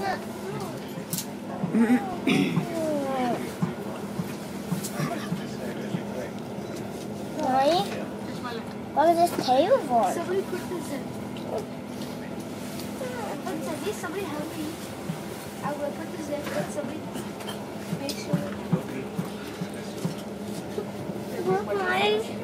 that? Why? What is this tail for? Somebody put this in. Somebody help me. I will put this in, Bye-bye.